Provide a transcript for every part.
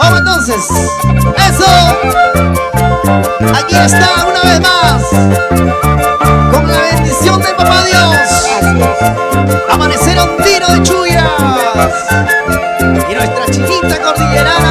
Vamos entonces. Eso. Aquí está una vez más. Con la bendición de papá Dios. Amanecer un tiro de chuyas. Y nuestra chinita cordillerana.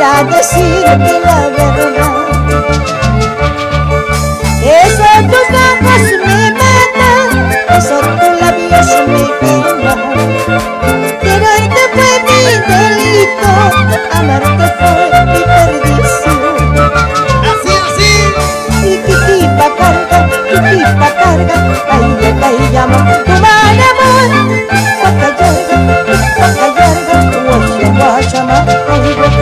para decirte la verdad. Esos tus ojos me matan, esos tus labios me queman. Quererte fue mi delito, amarte fue mi perdición. Así, así. Y quitipa carga, quitipa carga, caída, caída, cubana, man. Guacayarga, guacayarga, guacha, guacha, man.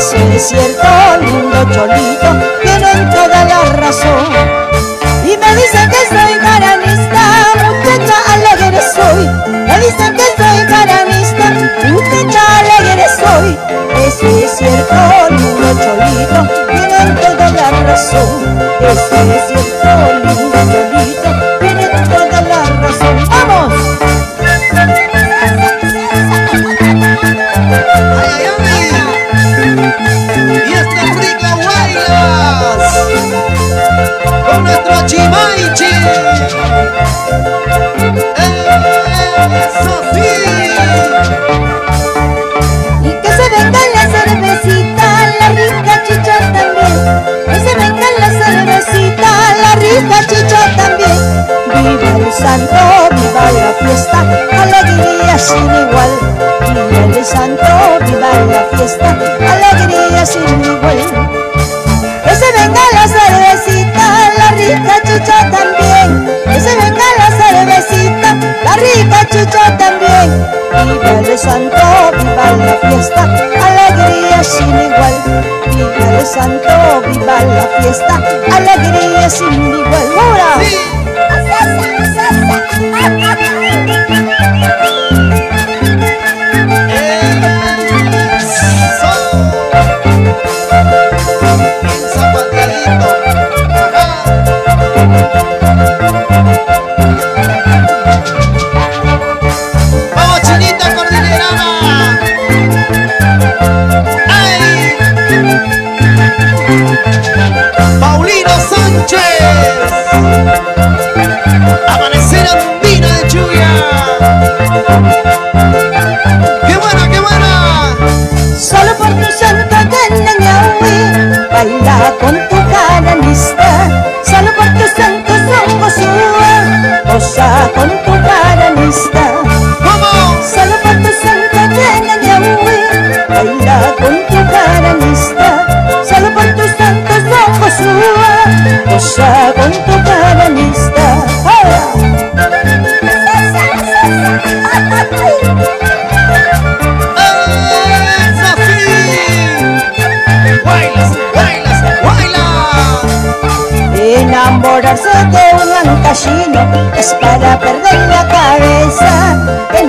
ese desierto lindo cholí Santo, viva la fiesta, alegría sin igual. Viva el Santo, viva la fiesta, alegría sin igual. es para perder la cabeza.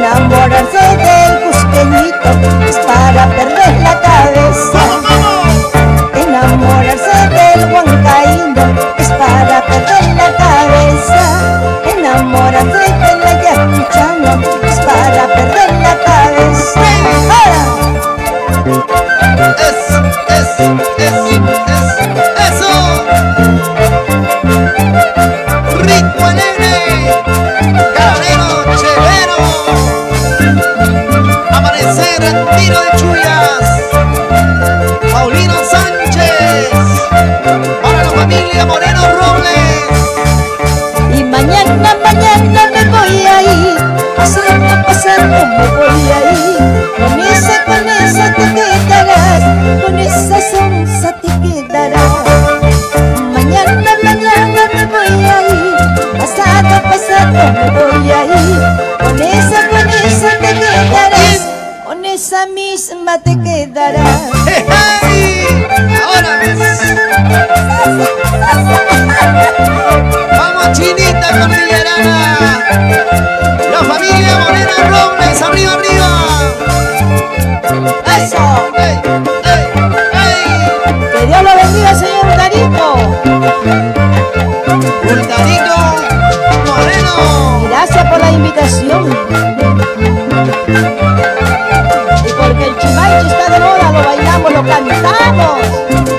el está de moda, lo bailamos, lo cantamos.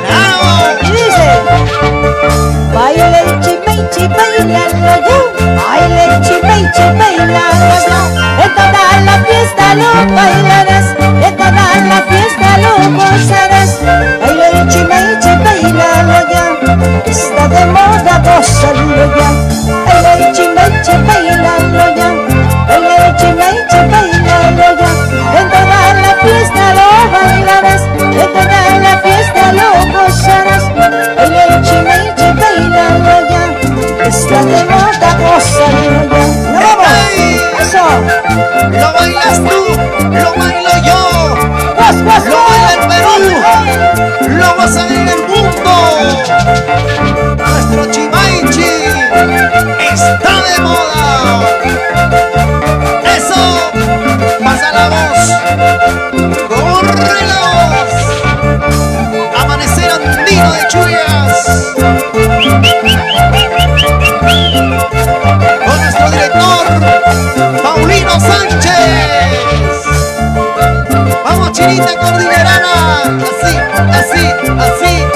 ¡Bravo! Y dice, baile el chimeichi, baila yo, baile el chimeichi, baila yo. En toda la fiesta lo bailarás, en toda la fiesta lo gozarás. Baile el chimeichi, baila yo, está de moda, gozarlo ya. Baile el chimeichi, lo bailas tú, lo bailo yo, lo baila el Perú, lo va a salir el mundo. Nuestro Chimaichi está de moda. Eso, pasa la voz. chinita cordillerana. Así, así, así.